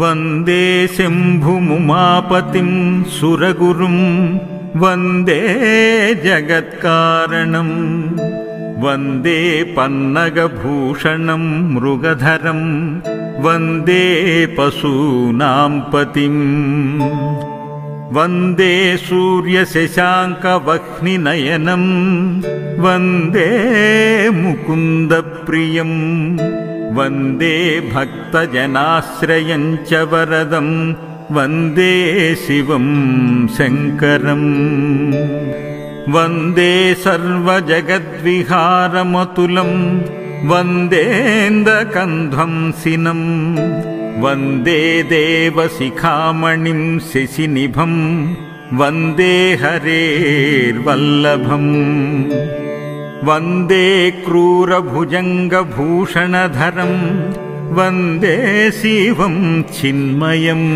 वन्दे शम्भुमुमापतिं सुरगुरुं वन्दे जगत्कारणम् वन्दे पन्नगभूषणं मृगधरं वन्दे पशूनां पतिम् वन्दे सूर्यशशाङ्कवह्निनयनम् वन्दे मुकुन्दप्रियम् वन्दे भक्तजनाश्रयम् च वरदम् वन्दे शिवम् शङ्करम्। वन्दे सर्वजगद्विहारमतुलम् वन्देन्दकन्ध्वंसिनम् वन्दे देवशिखामणिं शशिनिभम् वन्दे हरेर्वल्लभम्। वन्दे क्रूरभुजङ्गभूषणधरम् वन्दे शिवम् चिन्मयम्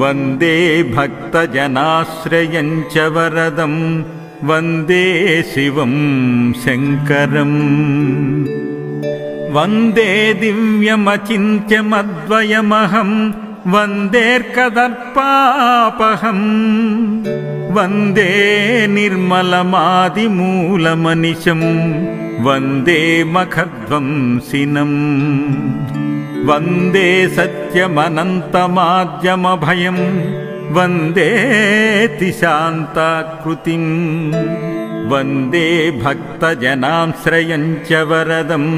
वन्दे भक्तजनाश्रयम् च वरदम् वन्दे शिवम् शङ्करम् वन्दे दिव्यमचिन्त्यमद्वयमहम् वन्देऽर्कदर्पापहम् वन्दे निर्मलमादिमूलमनिशम् वन्दे मखध्वंसिनम् वन्दे सत्यमनन्तमाद्यमभयम् वन्देतिशान्ताकृतिम् वन्दे भक्तजनाश्रयम् च वरदम्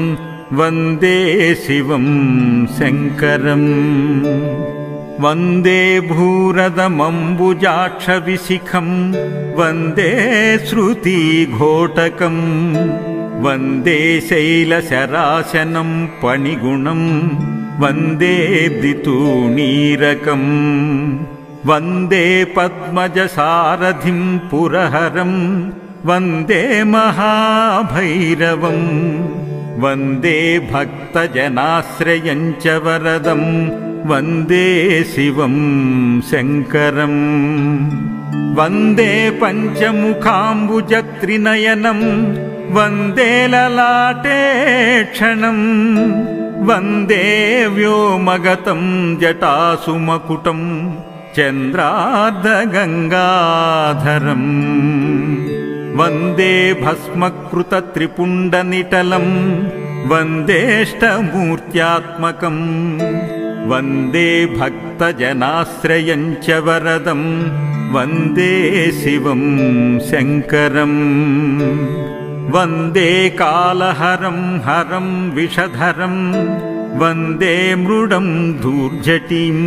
वन्दे शिवम् शङ्करम्। वन्दे भूरदमम्बुजाक्षविशिखम्। वन्दे श्रुतिघोटकम्। वन्दे शैलशराशनम् पणिगुणम्। वन्दे दितूणीरकम् वन्दे पद्मजसारथिम् पुरहरम्। वन्दे महाभैरवम् वन्दे भक्तजनाश्रयम् च वरदम् वन्दे शिवम् शङ्करम् वन्दे पञ्चमुखाम्बुजत्रिनयनम् वन्दे ललाटे क्षणम् वन्दे व्योमगतम् जटासुमकुटम् चन्द्रार्धगङ्गाधरम् वन्दे भस्मकृतत्रिपुण्डनिटलम् वन्देष्टमूर्त्यात्मकम् वन्दे भक्तजनाश्रयम् च वरदम् वन्दे शिवम् शङ्करम् वन्दे कालहरम् हरम् विषधरम् वन्दे मृडम् धूर्जटिम्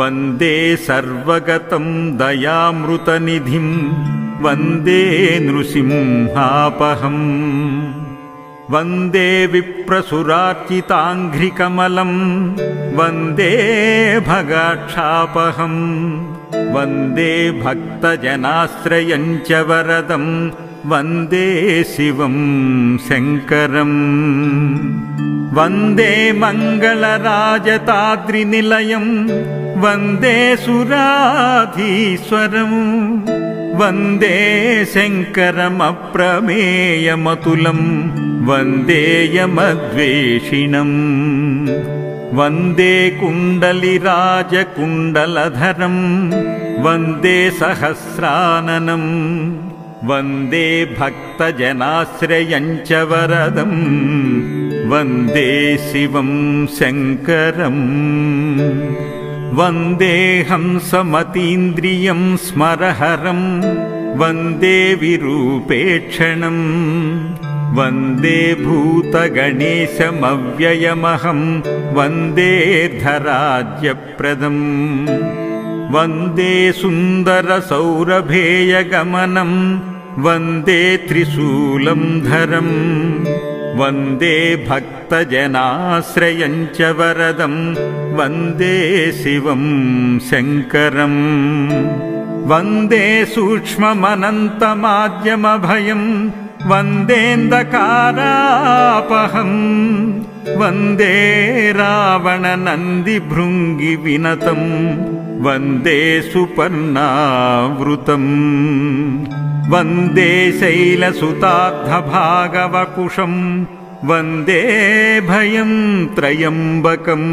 वन्दे सर्वगतम् दयामृतनिधिम् वन्दे नृसिंहापहम्। वन्दे विप्रसुरार्चिताङ्घ्रिकमलम्। वन्दे भगाक्षापहम्। वन्दे भक्तजनाश्रयम् च वरदम्। वन्दे शिवम् शङ्करम्। वन्दे मङ्गलराजताद्रिनिलयम्। वन्दे सुराधीश्वरम् वन्दे शङ्करमप्रमेयमतुलम् वन्देयमद्वेषिणम् वन्दे कुण्डलिराजकुण्डलधरम् वन्दे सहस्राननम् वन्दे भक्तजनाश्रयम् च वरदम् वन्दे शिवम् शङ्करम् वन्दे हंसमतीन्द्रियम् स्मरहरम् वन्दे विरूपेक्षणम् वन्दे भूतगणेशमव्ययमहम् वन्देर्धराज्यप्रदम् वन्दे सुन्दरसौरभेयगमनम् वन्दे त्रिशूलम् धरम् वन्दे भक्तजनाश्रयम् च वरदम् वन्दे शिवम् शङ्करम् वन्दे सूक्ष्ममनन्तमाद्यमभयम् वन्देऽन्धकारापहम् वन्दे रावणनन्दिभृङ्गिविनतम् वन्दे सुपर्णावृतम् वन्दे शैलसुतार्धभागवकुशम् वन्दे भयं त्रयम्बकम्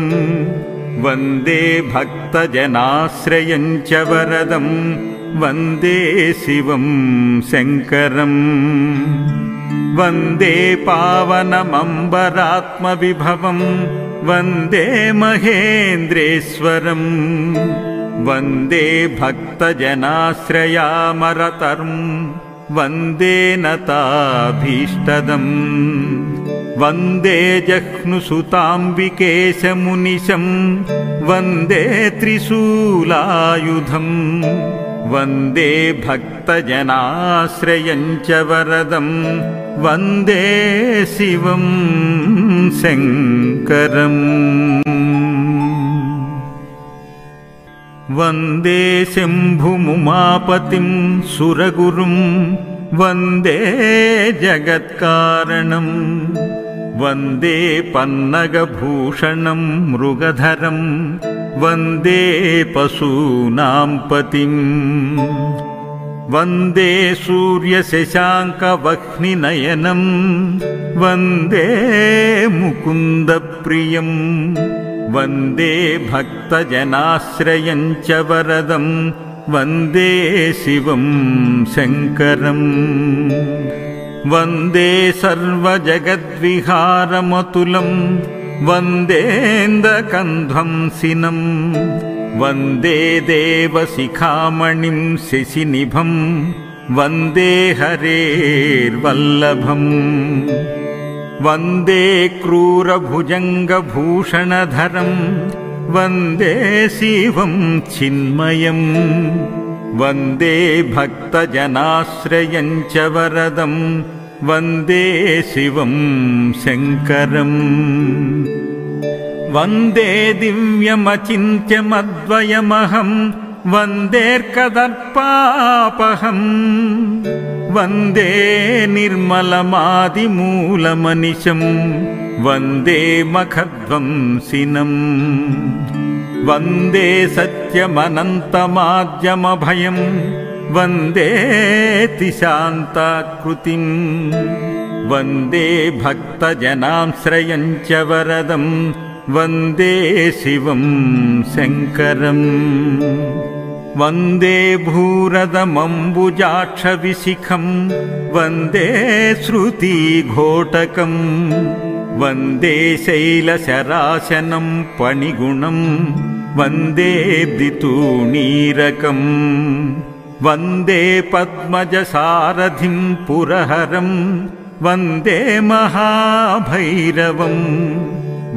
वन्दे भक्तजनाश्रयम् च वरदम् वन्दे शिवं शङ्करम् वन्दे पावनमम्बरात्मविभवम् वन्दे महेन्द्रेश्वरम् वन्दे भक्तजनाश्रयामरतर्म् वन्दे नताभीष्टदम्। वन्दे जह्नुसुताम्बिकेशमुनिशम् वन्दे त्रिशूलायुधम्। वन्दे भक्तजनाश्रयम् च वरदम् वन्दे शिवम् शङ्करम् वन्दे शम्भुमुमापतिम् सुरगुरुम् वन्दे जगत्कारणम् वन्दे पन्नगभूषणम् मृगधरम् वन्दे पशूनाम् पतिम् वन्दे सूर्यशशाङ्कवह्निनयनम् वन्दे मुकुन्दप्रियम् वन्दे भक्तजनाश्रयम् च वरदम् वन्दे शिवम् शङ्करम् वन्दे सर्वजगद्विहारमतुलम् वन्देन्दकन्ध्वंसिनम् वन्दे देवशिखामणिम् शशिनिभम् वन्दे हरेर्वल्लभम् वन्दे क्रूरभुजङ्गभूषणधरम् वन्दे शिवम् चिन्मयम् वन्दे भक्तजनाश्रयम् च वरदम् वन्दे शिवम् शङ्करम्। वन्दे दिव्यमचिन्त्यमद्वयमहम् वन्देर्कदर्पापहम् वन्दे निर्मलमादिमूलमनिशम् वन्दे मखध्वंसिनम्। वन्दे सत्यमनन्तमाद्यमभयम् वन्देति शान्ताकृतिम् वन्दे भक्तजनाश्रयम् च वरदम् वन्दे शिवम् शङ्करम् वन्दे भूरदमम्बुजाक्षविशिखम् वन्दे श्रुतिघोटकम् वन्दे शैलशराशनम् पणिगुणम् वन्दे दितूणीरकम् वन्दे पद्मजसारथिम् पुरहरम् वन्दे महाभैरवम्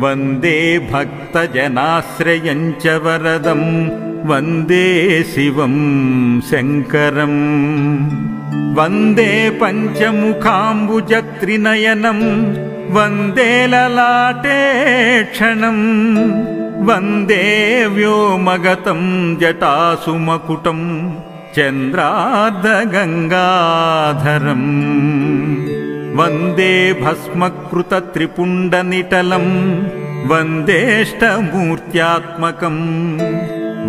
वन्दे भक्तजनाश्रयम् च वरदम् वन्दे शिवम् शङ्करम् वन्दे पञ्चमुखाम्बुजत्रिनयनम् वन्दे ललाटे क्षणम् वन्दे व्योमगतम् जटासुमकुटम् चन्द्रार्धगङ्गाधरम् वन्दे भस्मकृतत्रिपुण्डनिटलम् वन्देष्टमूर्त्यात्मकम्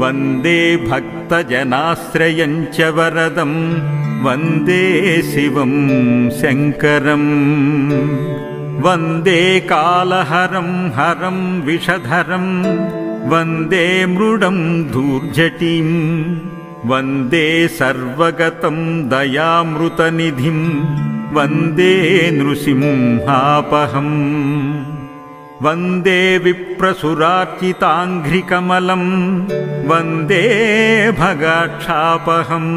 वन्दे भक्तजनाश्रयम् च वरदम् वन्दे शिवम् शङ्करम्। वन्दे कालहरम् हरम् विषधरम् वन्दे मृडम् धूर्झटिम् वन्दे सर्वगतम् दयामृतनिधिम् वन्दे नृसिंहापहम् वन्दे विप्रसुरार्चिताङ्घ्रिकमलम् वन्दे भगाक्षापहम्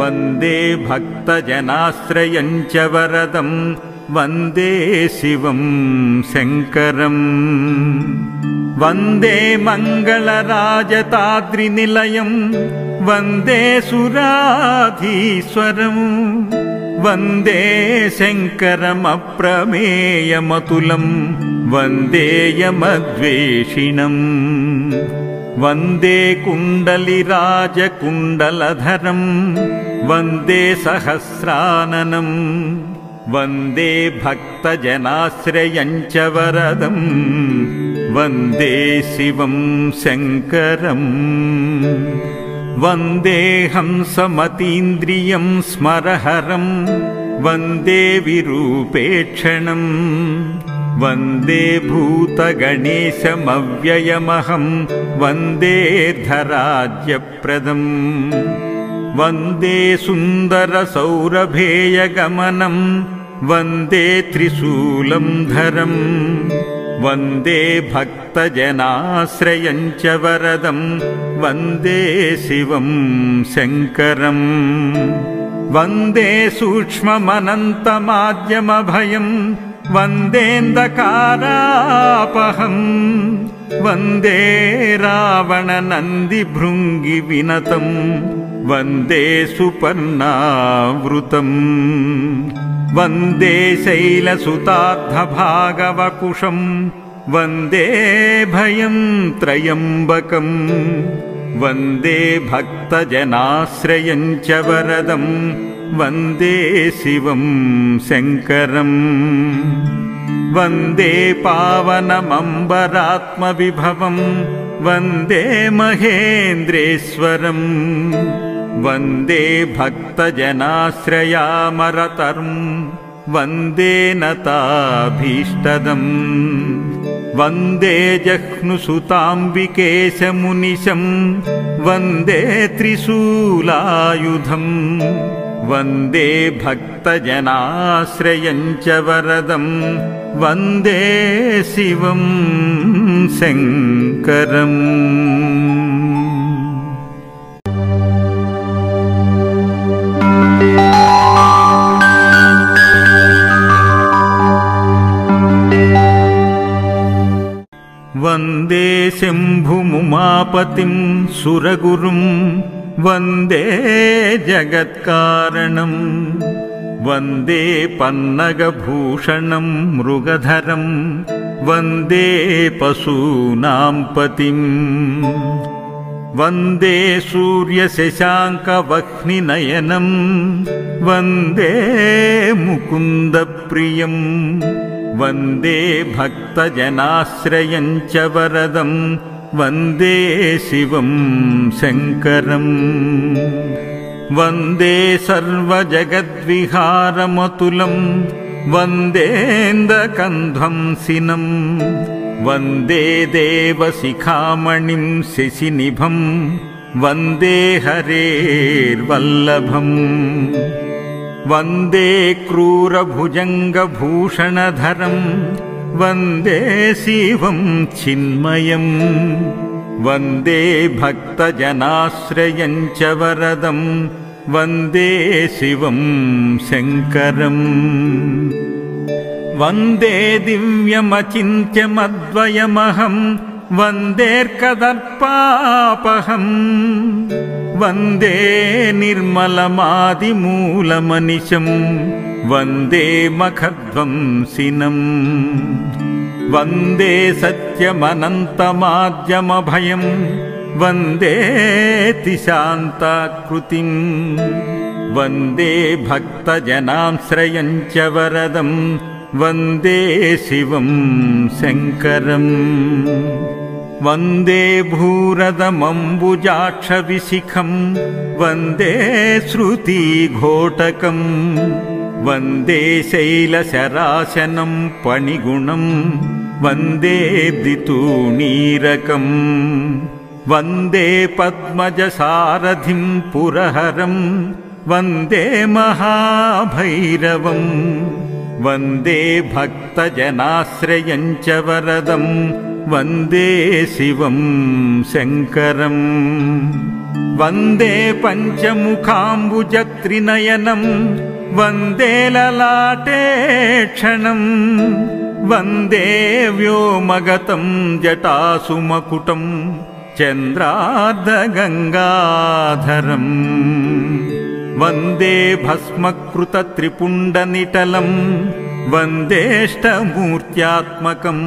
वन्दे भक्तजनाश्रयम् च वरदम् वन्दे शिवम् शङ्करम्। वन्दे मङ्गलराजताद्रिनिलयम् वन्दे सुराधीश्वरम् वन्दे शङ्करमप्रमेयमतुलम् वन्देयमद्वेषिणम् वन्दे कुण्डलिराजकुण्डलधरम्। वन्दे सहस्राननम्। वन्दे भक्तजनाश्रयम् च वरदम्। वन्दे शिवं शङ्करम्। वन्देऽहं समतीन्द्रियं स्मरहरम्। वन्दे विरूपेक्षणम् वन्दे भूतगणेशमव्ययमहं वन्देऽर्धराज्यप्रदम् वन्दे सुन्दरसौरभेयगमनम् वन्दे त्रिशूलं धरम् वन्दे भक्तजनाश्रयं च वरदं वन्दे शिवं शङ्करम् वन्दे सूक्ष्ममनन्तमाद्यमभयम् वन्देऽन्धकारापहम् वन्दे रावणनन्दिभृङ्गिविनतम् वन्दे सुपर्णावृतम् वन्दे शैलसुतार्धभागवकुशम् वन्दे भयं त्रयम्बकम् वन्दे भक्तजनाश्रयं च वरदम् वन्दे शिवं शङ्करम्। वन्दे पावनमम्बरात्मविभवम् वन्दे महेन्द्रेश्वरम्। वन्दे भक्तजनाश्रयामरतर्म्। वन्दे नताभीष्टदम्। वन्दे जह्नुसुताम्बिकेशमुनिशम्। वन्दे त्रिशूलायुधम् वन्दे भक्तजनाश्रयं च वरदम् वन्दे शिवं शङ्करम् वन्दे शम्भुमुमापतिं सुरगुरुं वन्दे जगत्कारणम् वन्दे पन्नगभूषणं मृगधरं वन्दे पशूनां पतिम् वन्दे सूर्यशशाङ्कवह्निनयनम् वन्दे मुकुन्दप्रियम् वन्दे भक्तजनाश्रयं च वरदम् वन्दे शिवं शङ्करम्। वन्दे सर्वजगद्विहारमतुलम्। वन्देन्दकन्ध्वंसिनम्। वन्दे देवशिखामणिं शशिनिभम्। वन्दे हरेर्वल्लभम्। वन्दे क्रूरभुजङ्गभूषणधरम् वन्दे शिवं चिन्मयम् वन्दे भक्तजनाश्रयं च वरदम् वन्दे शिवं शङ्करम् वन्दे दिव्यमचिन्त्यमद्वयमहम् वन्देऽर्कदर्पापहम् वन्दे निर्मलमादिमूलमनिशम् वन्दे मखध्वंसिनम् वन्दे सत्यमनन्तमाद्यमभयम् वन्देतिशान्ताकृतिम् वन्दे भक्तजनाश्रयं च वरदम् वन्दे शिवं शङ्करम् वन्दे भूरदमम्बुजाक्षविशिखम् वन्दे श्रुतिघोटकम् वन्दे शैलशराशनं पणिगुणम् वन्दे दितूणीरकम् वन्दे पद्मजसारथिं पुरहरम् वन्दे महाभैरवम् वन्दे भक्तजनाश्रयं च वरदम् वन्दे शिवं शङ्करम् वन्दे पञ्चमुखाम्बुजत्रिनयनम् वन्दे ललाटे क्षणम् वन्दे व्योमगतं जटासुमकुटम् चन्द्रार्धगङ्गाधरम् वन्दे भस्मकृतत्रिपुण्डनिटलम् वन्देष्टमूर्त्यात्मकम्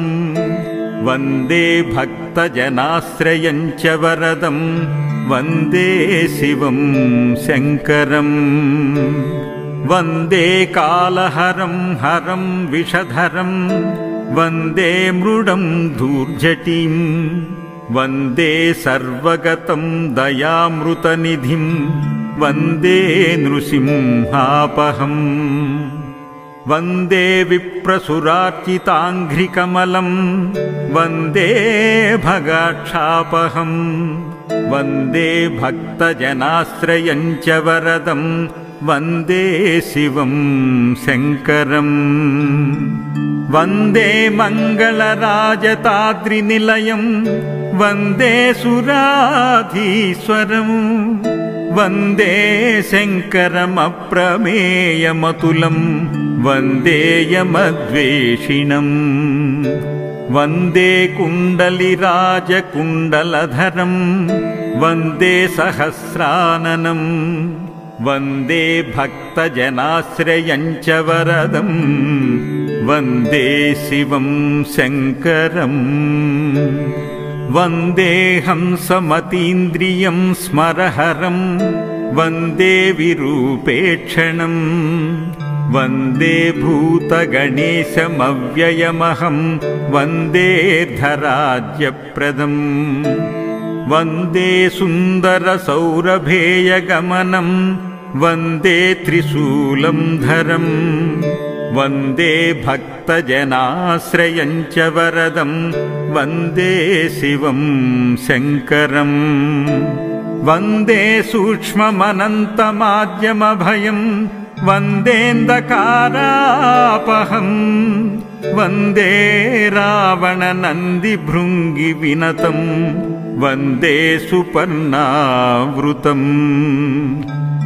वन्दे भक्तजनाश्रयं च वरदम् वन्दे शिवं शङ्करम्। वन्दे कालहरं हरं विषधरम् वन्दे मृडम् धूर्जटिम् वन्दे सर्वगतम् दयामृतनिधिम् वन्दे नृसिंहापहम् वन्दे विप्रसुरार्चिताङ्घ्रिकमलम् वन्दे भगाक्षापहम् वन्दे भक्तजनाश्रयम् च वरदम् वन्दे शिवम् शङ्करम्। वन्दे मङ्गलराजताद्रिनिलयम् वन्दे सुराधीश्वरम् वन्दे शङ्करमप्रमेयमतुलम् वन्देयमद्वेषिणम्। वन्दे कुण्डलिराजकुण्डलधरम्। वन्दे सहस्राननम्। वन्दे भक्तजनाश्रयम् च वरदम्। वन्दे शिवम् शङ्करम्। वन्देऽहंसमतीन्द्रियम् स्मरहरम्। वन्दे विरूपेक्षणम् वन्दे भूतगणेशमव्ययमहम् वन्देऽर्धराज्यप्रदम् वन्दे सुन्दरसौरभेयगमनम् वन्दे त्रिशूलम् धरम् वन्दे भक्तजनाश्रयम् च वरदम् वन्दे शिवम् शङ्करम् वन्दे सूक्ष्ममनन्तमाद्यमभयम् वन्देऽन्धकारापहम् वन्दे रावणनन्दिभृङ्गिविनतम् वन्दे सुपर्णावृतम्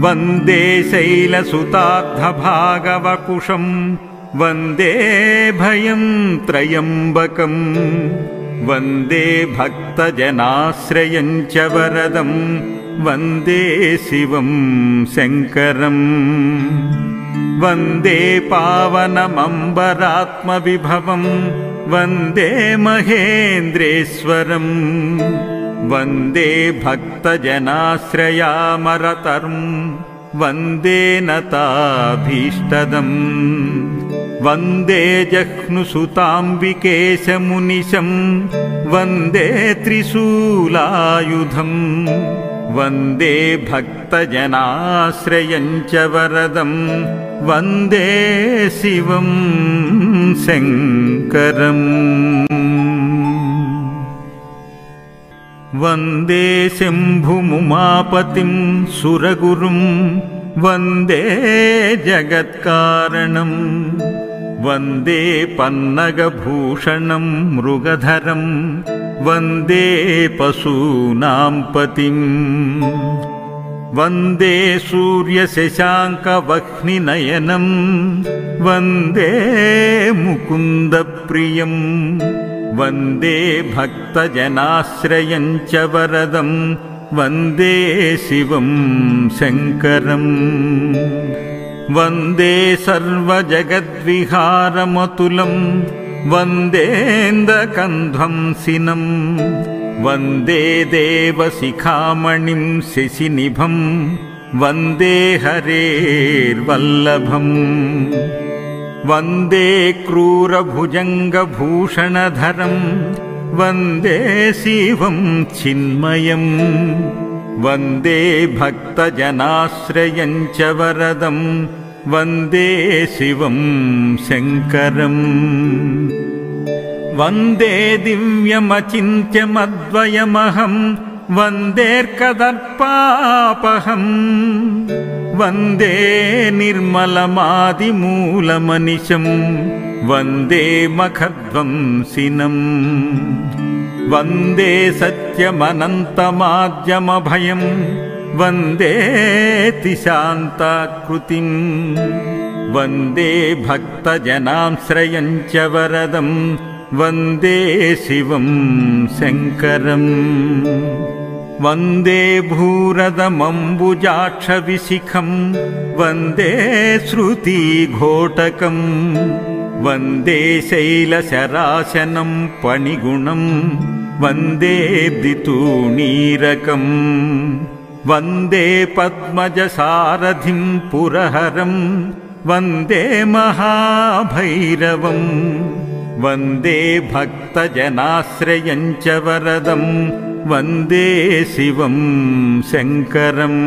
वन्दे शैलसुतार्धभागवकुशम् वन्दे भयम् त्रयम्बकम् वन्दे भक्तजनाश्रयम् च वरदम् वन्दे शिवम् शङ्करम्। वन्दे पावनमम्बरात्मविभवम्। वन्दे महेन्द्रेश्वरम्। वन्दे भक्तजनाश्रयामरतर्म्। वन्दे नताभीष्टदम्। वन्दे जह्नुसुताम्बिकेशमुनिशम्। वन्दे त्रिशूलायुधम् वन्दे भक्तजनाश्रयम् च वरदम् वन्दे शिवम् शङ्करम्। वन्दे शम्भुमुमापतिम् सुरगुरुम् वन्दे जगत्कारणम् वन्दे पन्नगभूषणम् मृगधरम् वन्दे पशूनाम् पतिम्। वन्दे सूर्यशशाङ्कवह्निनयनम्। वन्दे मुकुन्दप्रियम्। वन्दे भक्तजनाश्रयम् च वरदम्। वन्दे शिवम् शङ्करम्। वन्दे सर्वजगद्विहारमतुलम् वन्देन्दकन्ध्वंसिनम् वन्दे देवशिखामणिम् शशिनिभम् वन्दे हरेर्वल्लभम्। वन्दे क्रूरभुजङ्गभूषणधरम् वन्दे शिवम् चिन्मयम् वन्दे भक्तजनाश्रयम् च वरदम् वन्दे शिवम् शङ्करम् वन्दे दिव्यमचिन्त्यमद्वयमहम् वन्देऽर्कदर्पापहम् वन्दे निर्मलमादिमूलमनिशम् वन्दे मखध्वंसिनम् वन्दे सत्यमनन्तमाद्यमभयम् वन्देतिशान्ताकृतिम् वन्दे भक्तजनाश्रयम् च वरदम् वन्दे शिवम् शङ्करम्। वन्दे भूरदमम्बुजाक्षविशिखम्। वन्दे श्रुतिघोटकम्। वन्दे शैलशराशनम् पणिगुणम्। वन्दे दितूणीरकम् वन्दे पद्मजसारथिम् पुरहरम्। वन्दे महाभैरवम् वन्दे भक्तजनाश्रयम् च वरदम् वन्दे शिवम् शङ्करम्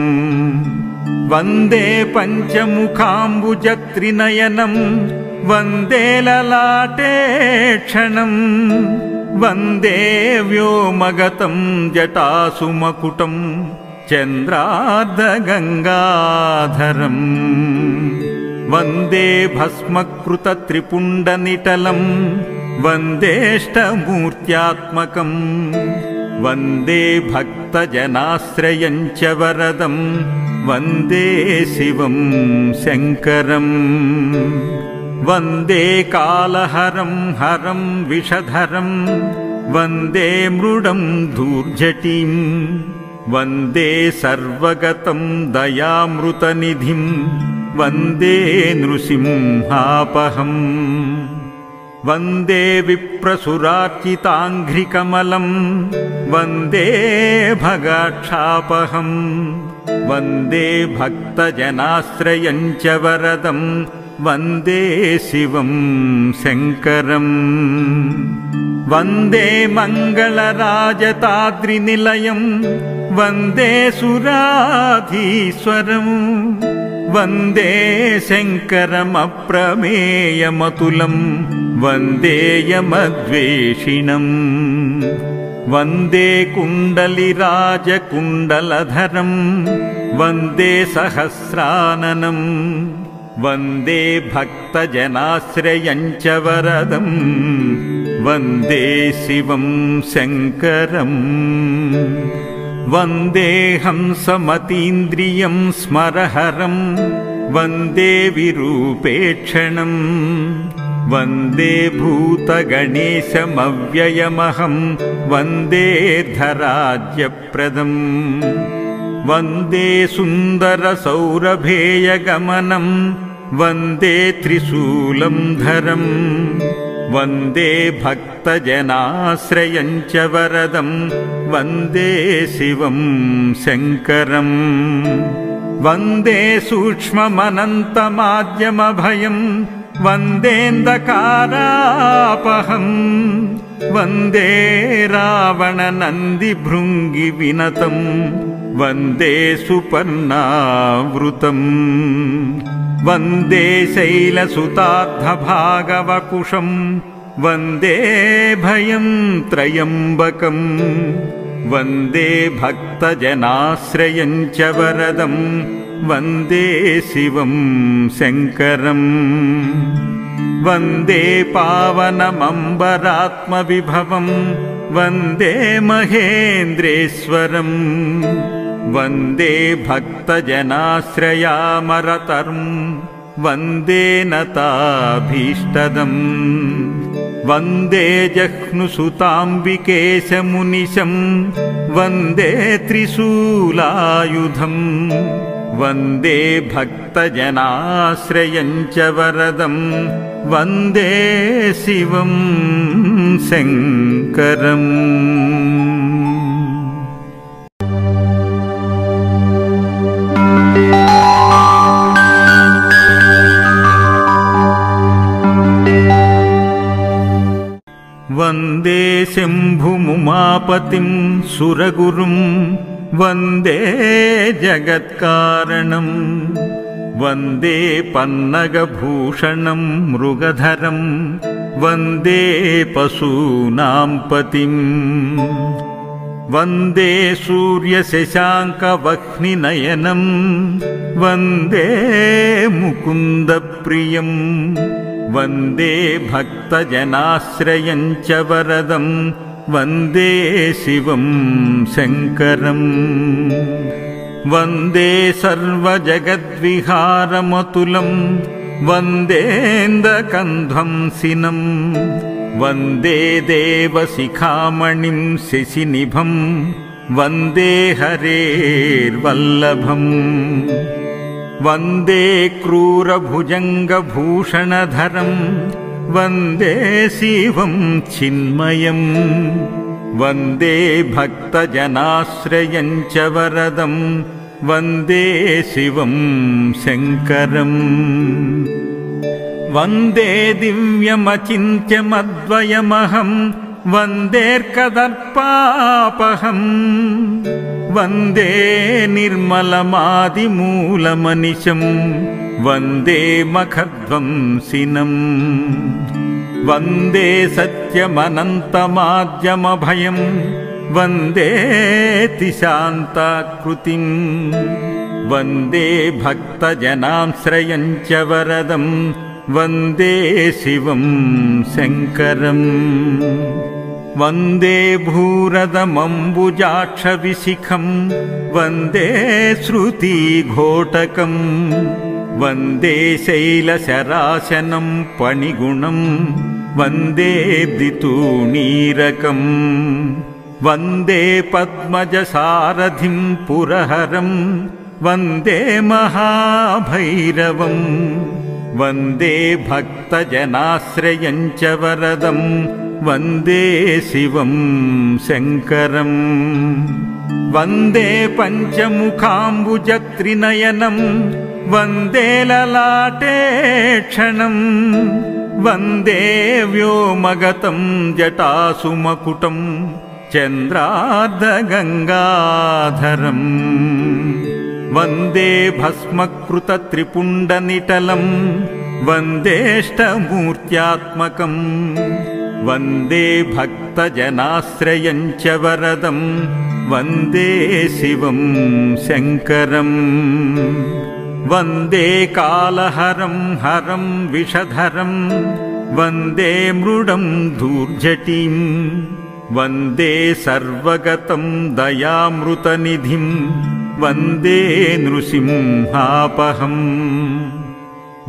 वन्दे पञ्चमुखाम्बुजत्रिनयनम् वन्दे ललाटे क्षणम् वन्दे व्योमगतम् जटासुमकुटम् चन्द्रार्धगङ्गाधरम् वन्दे भस्मकृतत्रिपुण्डनिटलम् वन्देष्टमूर्त्यात्मकम् वन्दे भक्तजनाश्रयम् च वरदम् वन्दे शिवम् शङ्करम् वन्दे कालहरम् हरम् विषधरम् वन्दे मृडम् धूर्झटिम् वन्दे सर्वगतम् दयामृतनिधिम् वन्दे नृसिंहापहम्। वन्दे विप्रसुरार्चिताङ्घ्रिकमलम्। वन्दे भगाक्षापहम्। वन्दे भक्तजनाश्रयम् च वरदम्। वन्दे शिवम् शङ्करम्। वन्दे मङ्गलराजताद्रिनिलयम्। वन्दे सुराधीश्वरम् वन्दे शङ्करमप्रमेयमतुलम् वन्देयमद्वेषिणम् वन्दे कुण्डलिराजकुण्डलधरम् वन्दे सहस्राननम् वन्दे भक्तजनाश्रयम् च वरदम् वन्दे शिवम् शङ्करम् वन्देऽहंसमतीन्द्रियम् स्मरहरम् वन्दे विरूपेक्षणम् वन्दे भूतगणेशमव्ययमहम् वन्दे धराज्यप्रदम् वन्दे सुन्दरसौरभेयगमनम् वन्दे त्रिशूलम् धरम् वन्दे भक्तजनाश्रयम् च वरदम् वन्दे शिवम् शङ्करम् वन्दे सूक्ष्ममनन्तमाद्यमभयम् वन्देऽन्धकारापहम् वन्दे रावणनन्दिभृङ्गिविनतम् वन्दे सुपर्णावृतम् वन्दे शैलसुतार्धभागवकुशम् वन्दे भयम् त्रयम्बकम् वन्दे भक्तजनाश्रयम् च वरदम् वन्दे शिवम् शङ्करम् वन्दे पावनमम्बरात्मविभवम् वन्दे महेन्द्रेश्वरम् वन्दे भक्तजनाश्रयामरतर्म् वन्दे नताभीष्टदम्। वन्दे जह्नुसुताम्बिकेशमुनिशम् वन्दे त्रिशूलायुधम्। वन्दे भक्तजनाश्रयम् च वरदम्। वन्दे शिवम् शङ्करम् वन्दे शम्भुमुमापतिम् सुरगुरुम् वन्दे जगत्कारणम् वन्दे पन्नगभूषणम् मृगधरम् वन्दे पशूनाम् पतिम् वन्दे सूर्यशशाङ्कवह्निनयनम् वन्दे मुकुन्दप्रियम् वन्दे भक्तजनाश्रयम् च वरदम् वन्दे शिवम् शङ्करम्। वन्दे सर्वजगद्विहारमतुलम् वन्देन्दकन्ध्वंसिनम् वन्दे देवशिखामणिम् शशिनिभम् वन्दे हरेर्वल्लभम् वन्दे क्रूरभुजङ्गभूषणधरम् वन्दे शिवम् चिन्मयम् वन्दे भक्तजनाश्रयम् च वरदम् वन्दे शिवम् शङ्करम्। वन्दे दिव्यमचिन्त्यमद्वयमहम् वन्देर्कदर्पापहम् वन्दे निर्मलमादिमूलमनिशम् वन्दे मखध्वंसिनम्। वन्दे सत्यमनन्तमाद्यमभयम् वन्देतिशान्ताकृतिम् वन्दे भक्तजनाश्रयम् च वरदम् वन्दे शिवम् शङ्करम् वन्दे भूरदमम्बुजाक्षविशिखम् वन्दे श्रुतिघोटकम् वन्दे शैलशराशनम् पणिगुणम् वन्दे दितूणीरकम् वन्दे पद्मजसारथिम् पुरहरम् वन्दे महाभैरवम् वन्दे भक्तजनाश्रयम् च वरदम् वन्दे शिवम् शङ्करम्। वन्दे पञ्चमुखाम्बुजत्रिनयनम् वन्दे ललाटे क्षणम् वन्दे व्योमगतम् जटासुमकुटम् चन्द्रार्धगङ्गाधरम् वन्दे भस्मकृतत्रिपुण्डनिटलम् वन्देष्टमूर्त्यात्मकम् वन्दे भक्तजनाश्रयम् च वरदम् वन्दे शिवम् शङ्करम्। वन्दे कालहरम् हरम् विषधरम् वन्दे मृडम् धूर्जटीम् वन्दे सर्वगतम् दयामृतनिधिम् वन्दे नृसिंहापहम्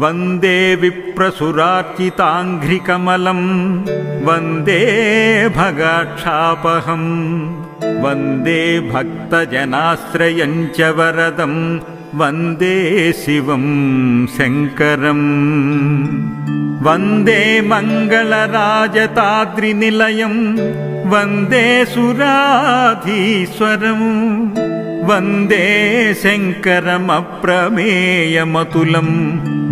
वन्दे विप्रसुरार्चिताङ्घ्रिकमलम् वन्दे भगाक्षापहम् वन्दे भक्तजनाश्रयम् च वरदम् वन्दे शिवम् शङ्करम्। वन्दे मङ्गलराजताद्रिनिलयम् वन्दे सुराधीश्वरम् वन्दे शङ्करमप्रमेयमतुलम्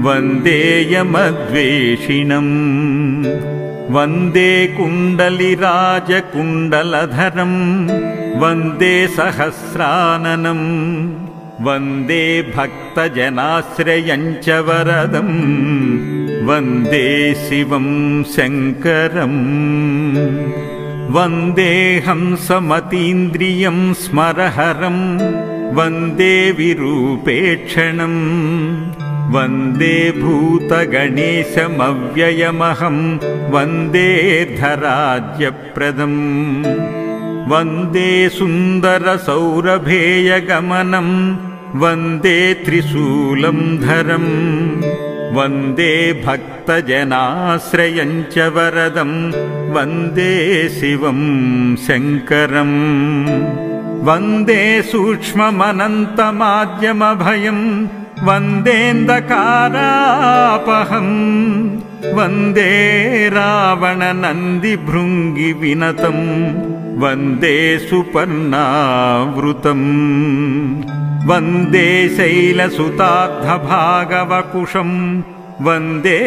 वन्देयमद्वेषिणम्। वन्दे कुण्डलिराजकुण्डलधरम्। वन्दे सहस्राननम्। वन्दे भक्तजनाश्रयम् च वरदम्। वन्दे शिवम् शङ्करम्। वन्देऽहंसमतीन्द्रियम् स्मरहरम्। वन्दे विरूपेक्षणम् वन्दे भूतगणेशमव्ययमहम् वन्देर्धराज्यप्रदम् वन्दे सुन्दरसौरभेयगमनम् वन्दे त्रिशूलम् धरम् वन्दे भक्तजनाश्रयम् च वरदम् वन्दे शिवम् शङ्करम् वन्दे सूक्ष्ममनन्तमाद्यमभयम् वन्देऽन्धकारापहम् वन्दे रावणनन्दिभृङ्गिविनतम्। वन्दे सुपर्णावृतम्। वन्दे शैलसुतार्धभागवकुशम् वन्दे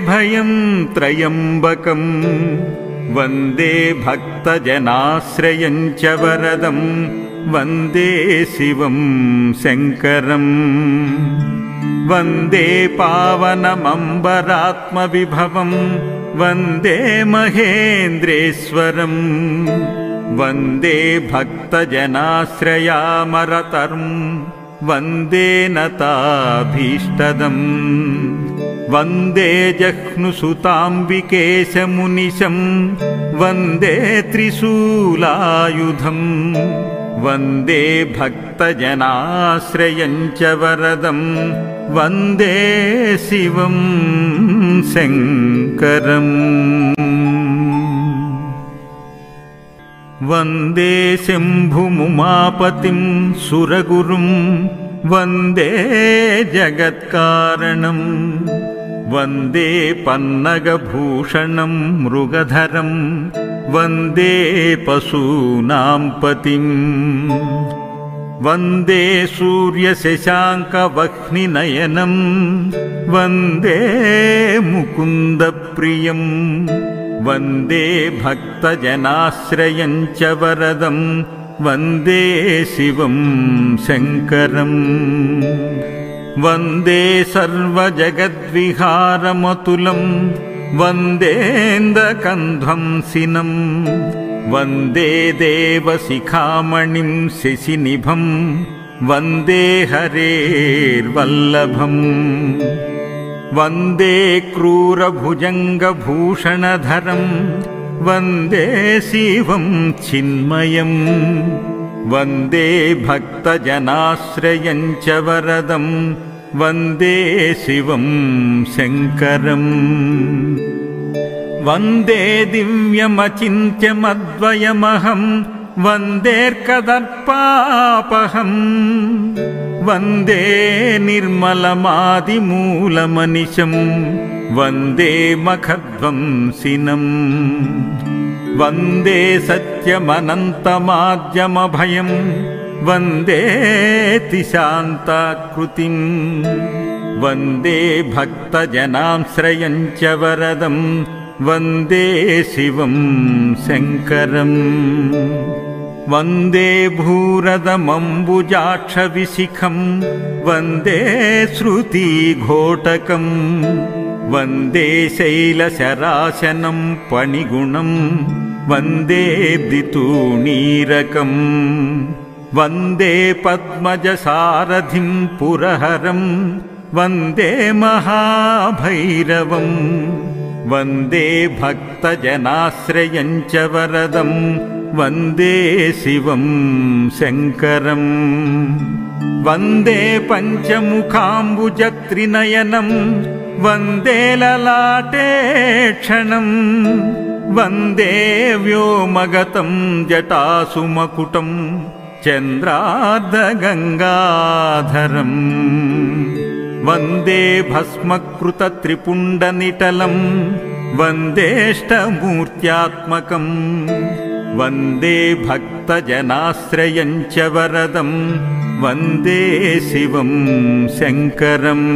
भयम् त्रयम्बकम् वन्दे भक्तजनाश्रयम् च वरदम् वन्दे शिवम् शङ्करम्। वन्दे पावनमम्बरात्मविभवम्। वन्दे महेन्द्रेश्वरम्। वन्दे भक्तजनाश्रयामरतर्म्। वन्दे नताभीष्टदम्। वन्दे जह्नुसुताम्बिकेशमुनिशम्। वन्दे त्रिशूलायुधम् वन्दे भक्तजनाश्रयम् च वरदम् वन्दे शिवम् शङ्करम्। वन्दे शम्भुमुमापतिम् सुरगुरुम् वन्दे जगत्कारणम् वन्दे पन्नगभूषणम् मृगधरम् वन्दे पशूनाम् पतिम्। वन्दे सूर्यशशाङ्कवह्निनयनम्। वन्दे मुकुन्दप्रियम्। वन्दे भक्तजनाश्रयम् च वरदम्। वन्दे शिवम् शङ्करम्। वन्दे सर्वजगद्विहारमतुलम् वन्देन्दकन्ध्वंसिनम् वन्दे देवशिखामणिम् शशिनिभम् वन्दे हरेर्वल्लभम्। वन्दे क्रूरभुजङ्गभूषणधरम् वन्दे शिवम् चिन्मयम् वन्दे भक्तजनाश्रयम् च वरदम् वन्दे शिवम् शङ्करम् वन्दे दिव्यमचिन्त्यमद्वयमहम् वन्देऽर्कदर्पापहम् वन्दे निर्मलमादिमूलमनिशम् वन्दे मखध्वंसिनम्। वन्दे सत्यमनन्तमाद्यमभयम् वन्देतिशान्ताकृतिम् वन्दे भक्तजनाश्रयम् च वरदम् वन्दे शिवम् शङ्करम्। वन्दे भूरदमम्बुजाक्षविशिखम्। वन्दे श्रुतिघोटकम्। वन्दे शैलशराशनम् पणिगुणम्। वन्दे दितूणीरकम्। वन्दे पद्मजसारथिम् पुरहरम्। वन्दे महाभैरवम् वन्दे भक्तजनाश्रयम् च वरदम् वन्दे शिवम् शङ्करम्। वन्दे पञ्चमुखाम्बुजत्रिनयनम् वन्दे ललाटे क्षणम् वन्दे व्योमगतम् जटासुमकुटम् चन्द्रार्धगङ्गाधरम् वन्दे भस्मकृतत्रिपुण्डनिटलम् वन्देष्टमूर्त्यात्मकम् वन्दे भक्तजनाश्रयम् च वरदम् वन्दे शिवम् शङ्करम्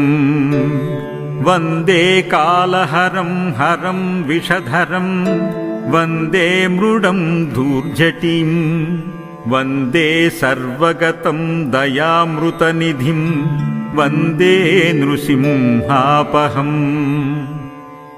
वन्दे कालहरम् हरम् विषधरम् वन्दे मृडम् धूर्जटीम् वन्दे सर्वगतम् दयामृतनिधिम् वन्दे नृसिंहापहम्।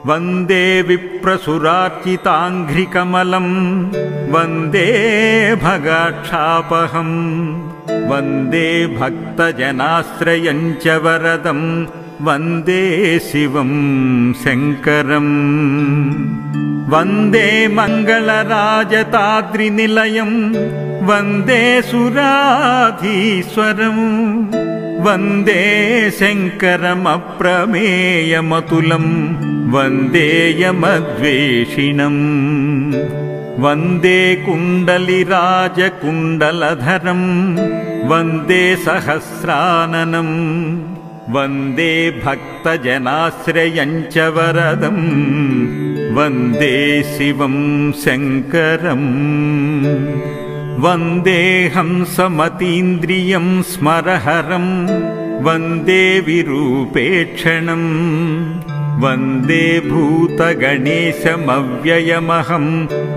वन्दे विप्रसुरार्चिताङ्घ्रिकमलम्। वन्दे भगाक्षापहम्। वन्दे भक्तजनाश्रयम् च वरदम्। वन्दे शिवम् शङ्करम्। वन्दे मङ्गलराजताद्रिनिलयम्। वन्दे सुराधीश्वरम् वन्दे शङ्करमप्रमेयमतुलम् वन्देयमद्वेषिणम् वन्दे कुण्डलिराजकुण्डलधरम् वन्दे सहस्राननम् वन्दे भक्तजनाश्रयम् च वरदम् वन्दे शिवम् शङ्करम् वन्दे हंसमतीन्द्रियम् स्मरहरम् वन्दे विरूपेक्षणम् वन्दे भूतगणेशमव्ययमहम्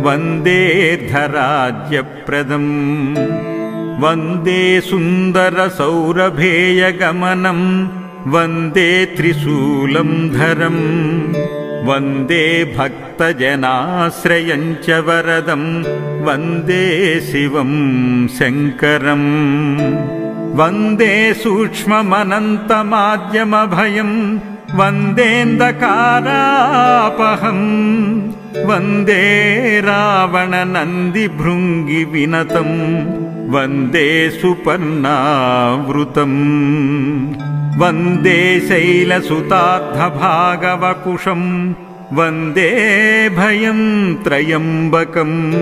वन्देर्धराज्यप्रदम् वन्दे सुन्दरसौरभेयगमनम् वन्दे त्रिशूलम् धरम् वन्दे भक्तजनाश्रयम् च वरदम् वन्दे शिवम् शङ्करम्। वन्दे सूक्ष्ममनन्तमाद्यमभयम् वन्देऽन्धकारापहम्। वन्दे रावणनन्दिभृङ्गिविनतम् वन्दे सुपर्णावृतम्। वन्दे शैलसुतार्धभागवकुशम् वन्दे भयम् त्रयम्बकम्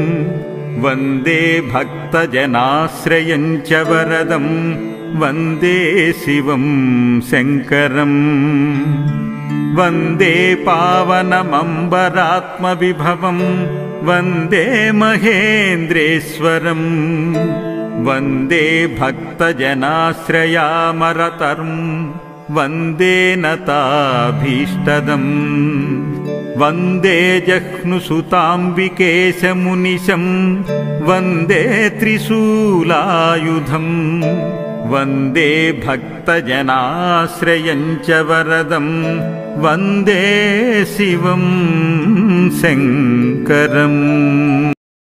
वन्दे भक्तजनाश्रयम् च वरदम्। वन्दे शिवम् शङ्करम्। वन्दे पावनमम्बरात्मविभवम्। वन्दे महेन्द्रेश्वरम् वन्दे भक्तजनाश्रयामरतर्म् वन्दे नताभीष्टदम् वन्दे जह्नुसुताम्बिकेशमुनिशम् वन्दे त्रिशूलायुधम् वन्दे भक्तजनाश्रयञ्च वरदम् वन्दे शिवम् शङ्करम्